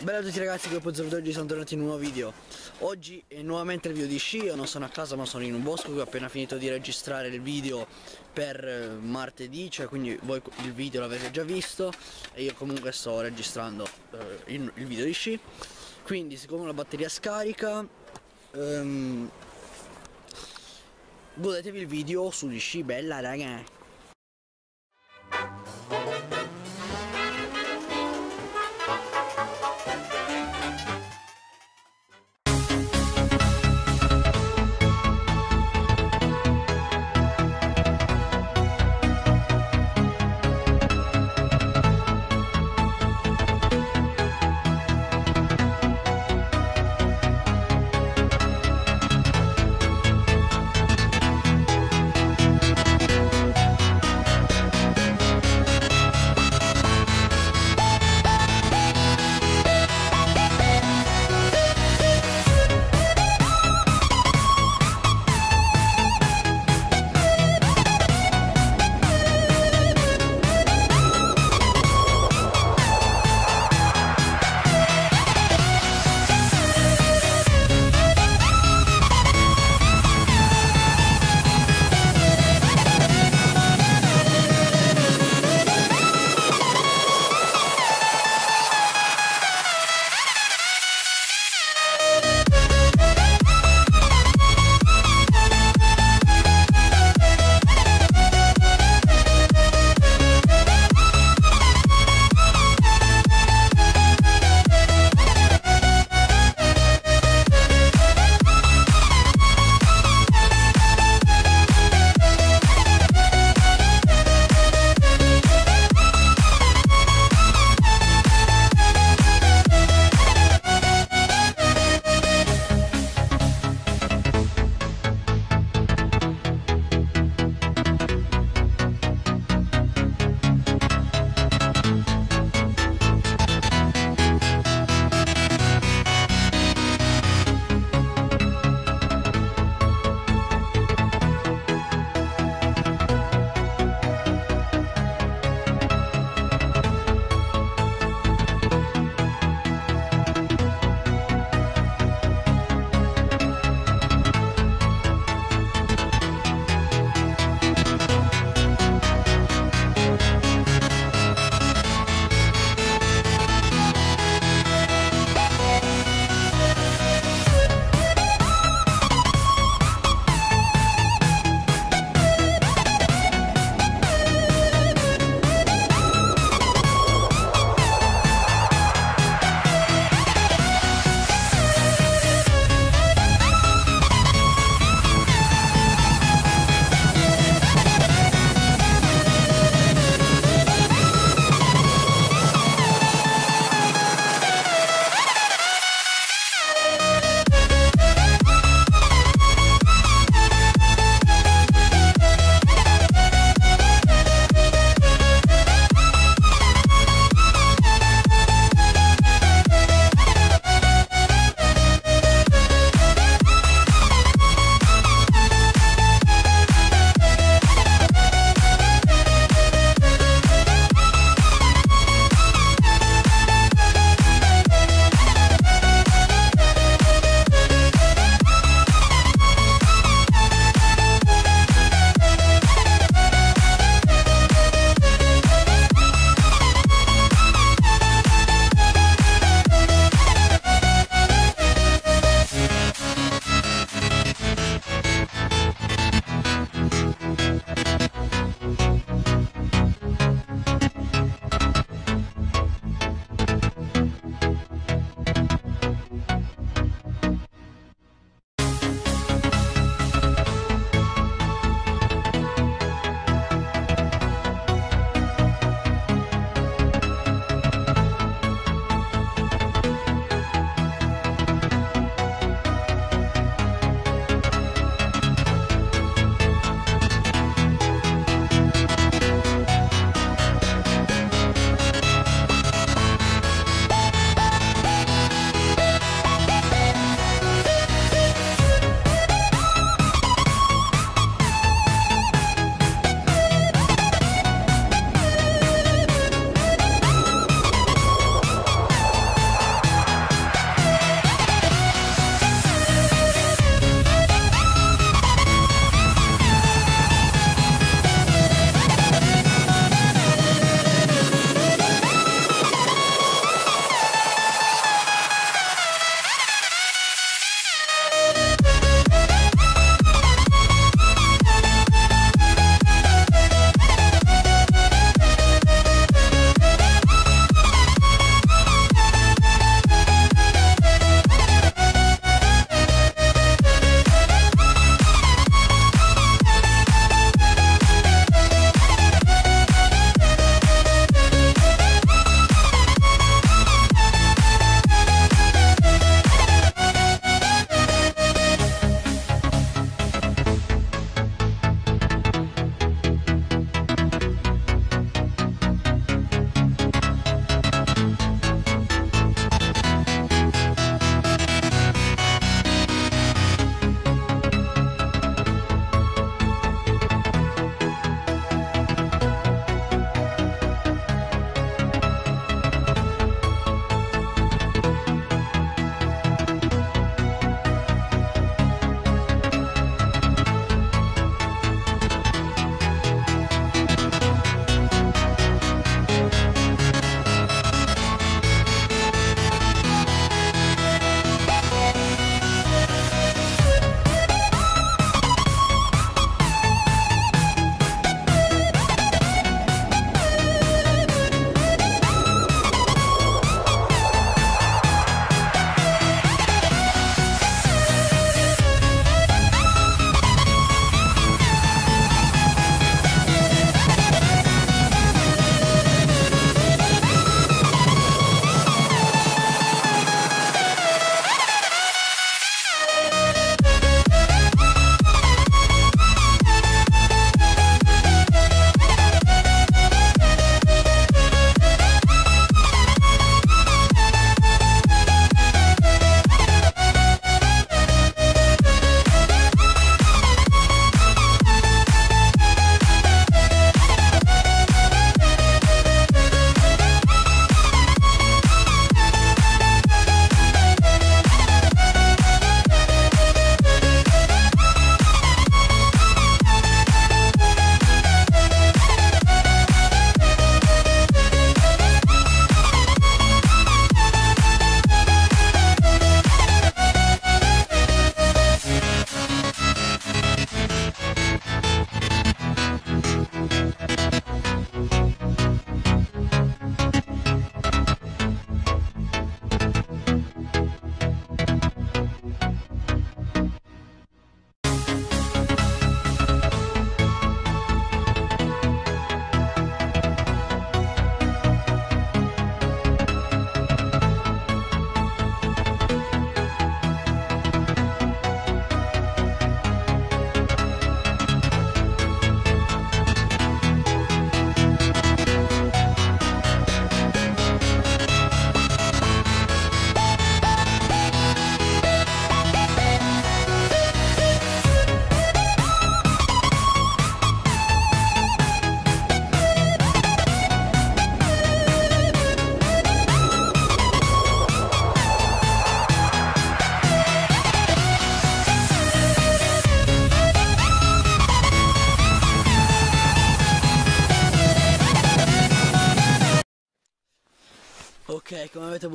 Bella a tutti ragazzi, qui Pozzo oggi sono tornati in un nuovo video. Oggi è nuovamente il video di sci, io non sono a casa ma sono in un bosco Qui ho appena finito di registrare il video per eh, martedì Cioè quindi voi il video l'avete già visto E io comunque sto registrando eh, il, il, video di sci. Quindi siccome la batteria scarica ehm, Godetevi il video sugli sci, bella raga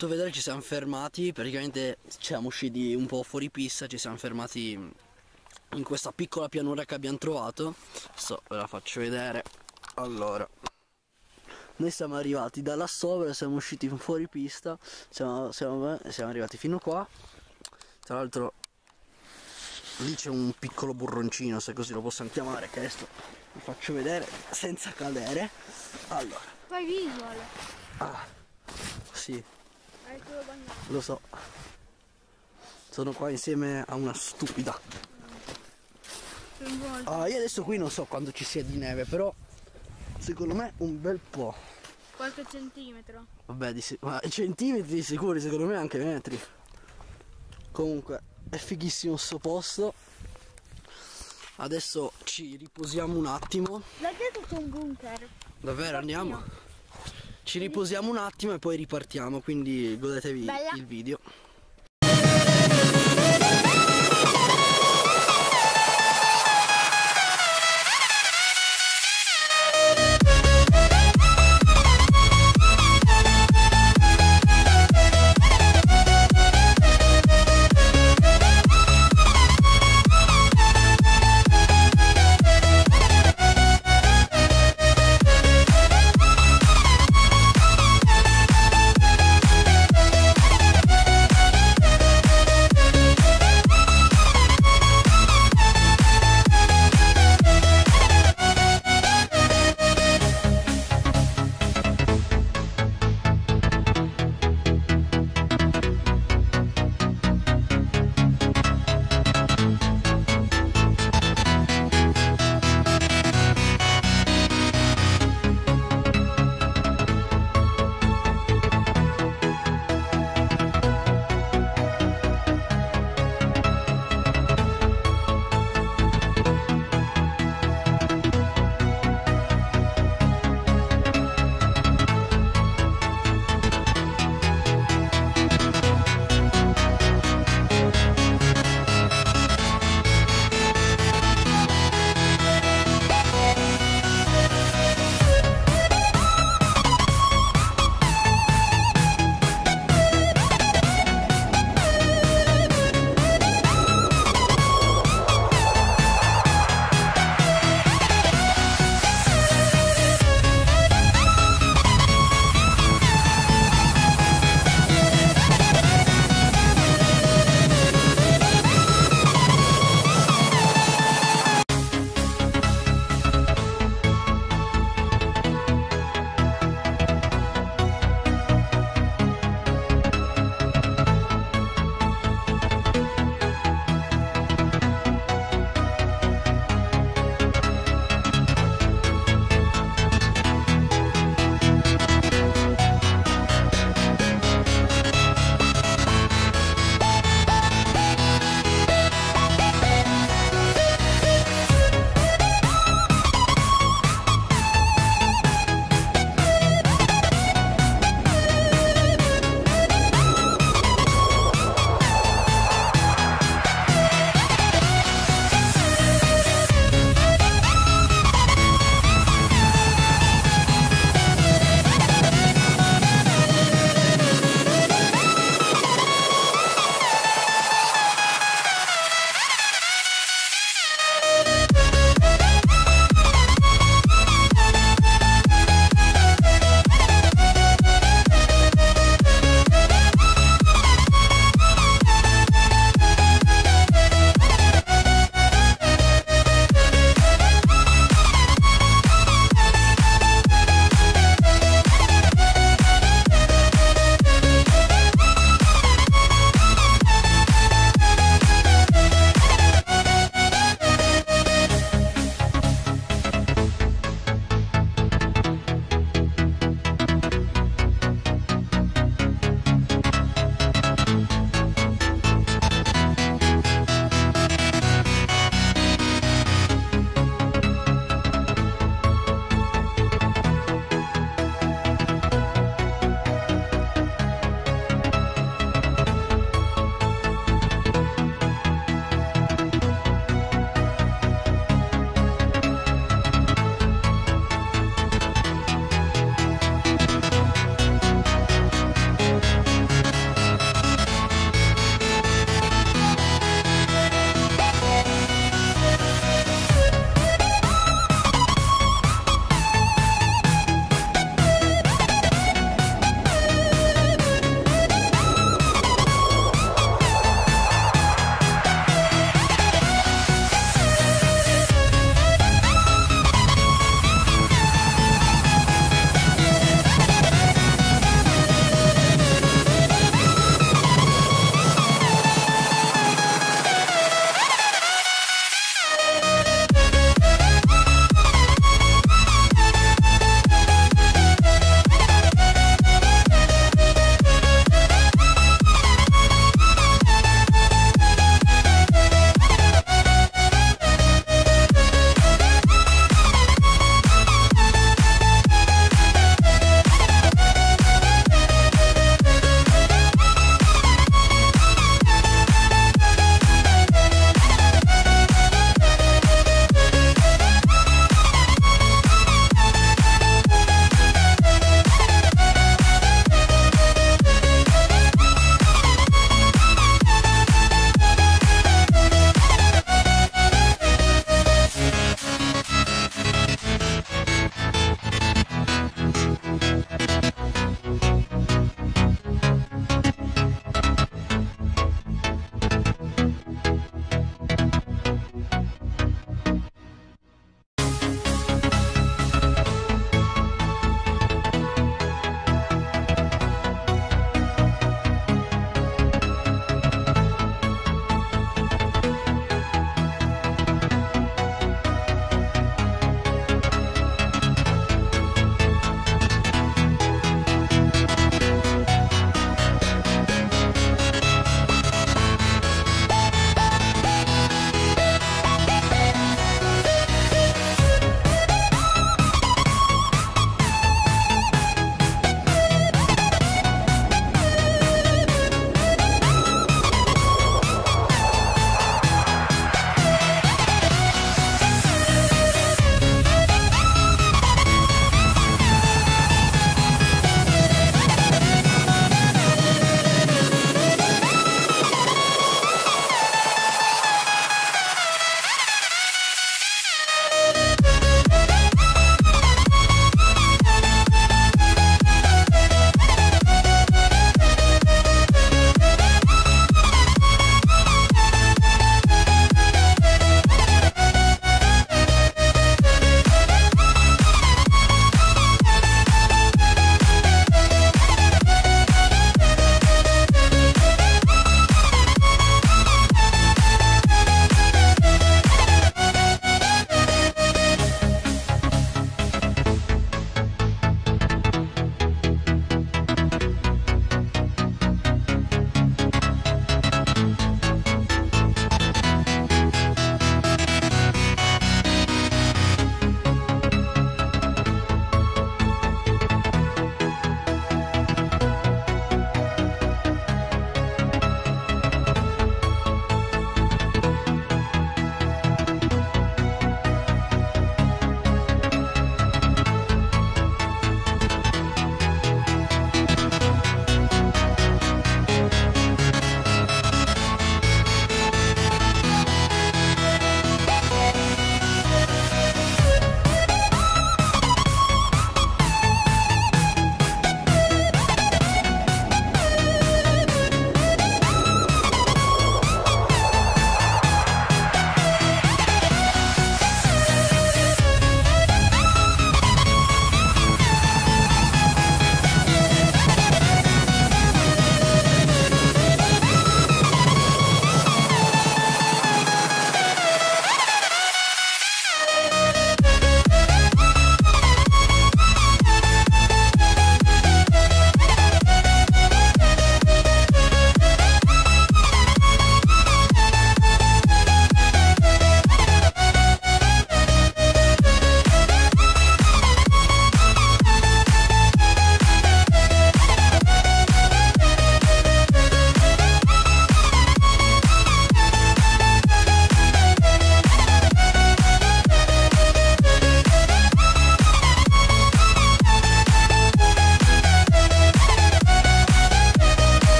potuto vedere ci siamo fermati, praticamente siamo usciti un po' fuori pista, ci siamo fermati in questa piccola pianura che abbiamo trovato. Adesso ve la faccio vedere. Allora, noi siamo arrivati da là sopra, siamo usciti fuori pista, siamo, siamo, siamo arrivati fino qua. Tra l'altro lì c'è un piccolo burroncino, se così lo possiamo chiamare, che adesso vi faccio vedere senza cadere. Allora, Fai visual. ah, sì, lo so. Sono qua insieme a una stupida. Ah, io adesso qui non so quando ci sia di neve, però secondo me un bel po'. Qualche centimetro. Vabbè, di ma centimetri di sicuri, secondo me anche metri. Comunque, è fighissimo sto posto. Adesso ci riposiamo un attimo. Da dietro c'è un bunker. Davvero andiamo? Ci riposiamo un attimo e poi ripartiamo, quindi godetevi Bella. il video.